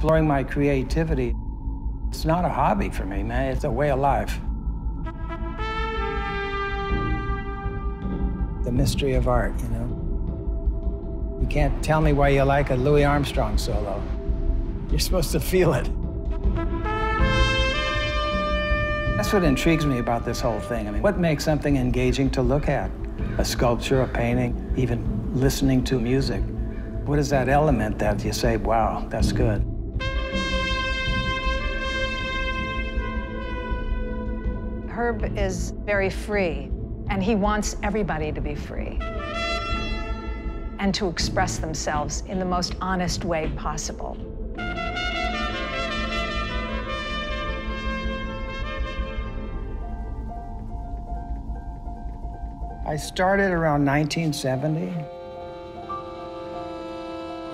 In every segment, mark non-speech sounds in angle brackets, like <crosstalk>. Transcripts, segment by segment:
exploring my creativity. It's not a hobby for me, man. It's a way of life. The mystery of art, you know? You can't tell me why you like a Louis Armstrong solo. You're supposed to feel it. That's what intrigues me about this whole thing. I mean, what makes something engaging to look at? A sculpture, a painting, even listening to music. What is that element that you say, wow, that's good? Herb is very free, and he wants everybody to be free and to express themselves in the most honest way possible. I started around 1970.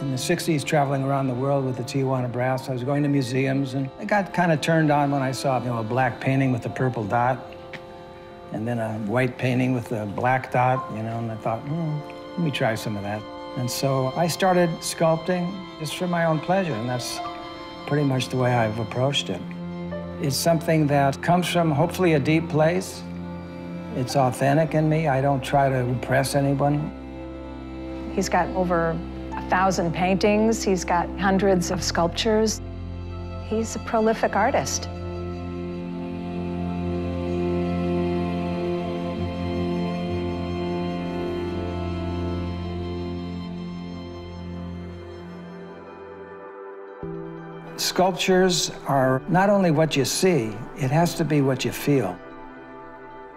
In the 60s, traveling around the world with the Tijuana Brass, I was going to museums, and I got kind of turned on when I saw you know, a black painting with a purple dot, and then a white painting with a black dot, you know, and I thought, hmm, let me try some of that. And so I started sculpting just for my own pleasure, and that's pretty much the way I've approached it. It's something that comes from hopefully a deep place, it's authentic in me. I don't try to impress anyone. He's got over a thousand paintings. He's got hundreds of sculptures. He's a prolific artist. Sculptures are not only what you see, it has to be what you feel.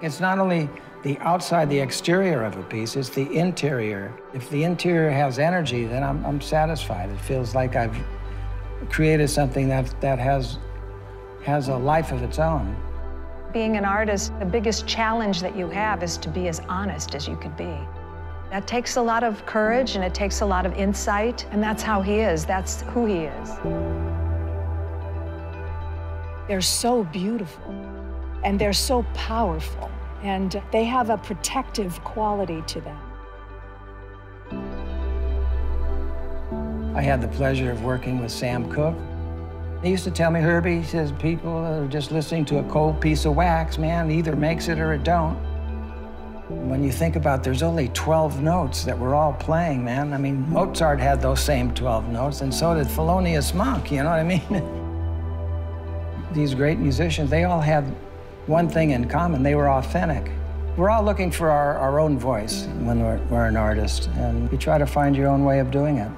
It's not only the outside, the exterior of a piece, it's the interior. If the interior has energy, then I'm, I'm satisfied. It feels like I've created something that, that has, has a life of its own. Being an artist, the biggest challenge that you have is to be as honest as you could be. That takes a lot of courage and it takes a lot of insight, and that's how he is. That's who he is. They're so beautiful and they're so powerful, and they have a protective quality to them. I had the pleasure of working with Sam Cooke. He used to tell me, Herbie, he says, people are just listening to a cold piece of wax, man, either makes it or it don't. When you think about there's only 12 notes that we're all playing, man. I mean, Mozart had those same 12 notes, and so did Thelonious Monk, you know what I mean? <laughs> These great musicians, they all had one thing in common, they were authentic. We're all looking for our, our own voice when we're, we're an artist, and you try to find your own way of doing it.